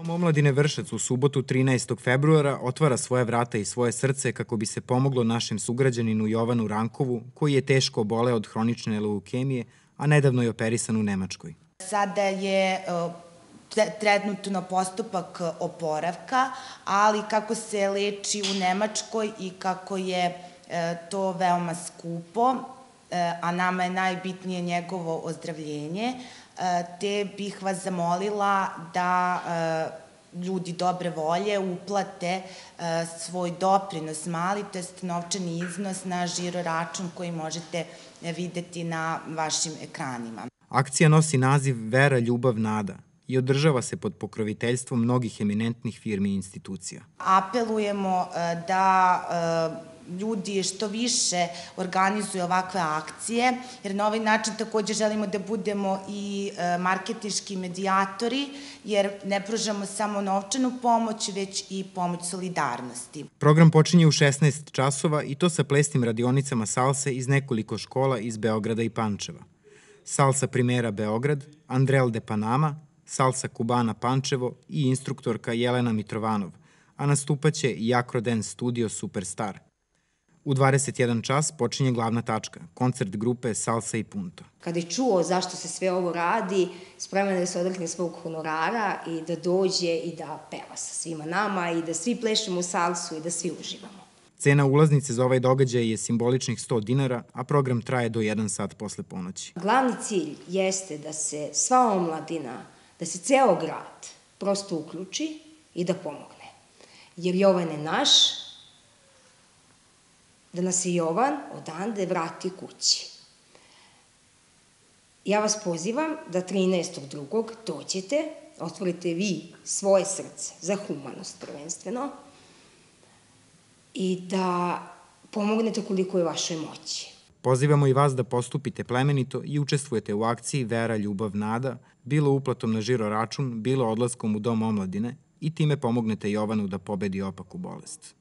Dom omladine Vršac u subotu 13. februara otvara svoje vrata i svoje srce kako bi se pomoglo našem sugrađaninu Jovanu Rankovu, koji je teško oboleo od hronične leukemije, a nedavno je operisan u Nemačkoj. Sada je e, trenutno postupak oporavka, ali kako se leči u Nemačkoj i kako je e, to veoma skupo, a nama je najbitnije njegovo ozdravljenje, te bih vas zamolila da ljudi dobre volje uplate svoj doprinos mali, to je novčani iznos na žiro račun koji možete videti na vašim ekranima. Akcija nosi naziv Vera, ljubav, nada i održava se pod pokroviteljstvom mnogih eminentnih firmi i institucija. Apelujemo da ljudi što više organizuju ovakve akcije, jer na ovaj način takođe želimo da budemo i e, marketiški medijatori, jer ne pružamo samo novčanu pomoć, već i pomoć solidarnosti. Program počinje u 16 časova i to sa plesnim radionicama salse iz nekoliko škola iz Beograda i Pančeva. Salsa Primera Beograd, Andrel de Panama, Salsa Kubana Pančevo i instruktorka Jelena Mitrovanov, a nastupaće i Dance Studio Superstar – U 21 čas počinje glavna tačka, koncert grupe Salsa i Punto. Kada je čuo zašto se sve ovo radi, spreman je da se odrekne svog honorara i da dođe i da peva sa svima nama i da svi plešemo salsu i da svi uživamo. Cena ulaznice za ovaj događaj je simboličnih 100 dinara, a program traje do 1 sat posle ponoći. Glavni cilj jeste da se sva omladina, da se ceo grad prosto uključi i da pomogne. Jer Jovan je naš, da nas je Jovan odande vrati kući. Ja vas pozivam da 13.2. dođete, otvorite vi svoje srce za humanost prvenstveno i da pomognete koliko je vašoj moći. Pozivamo i vas da postupite plemenito i učestvujete u akciji Vera, Ljubav, Nada, bilo uplatom na žiro račun, bilo odlaskom u dom omladine i time pomognete Jovanu da pobedi opaku bolest.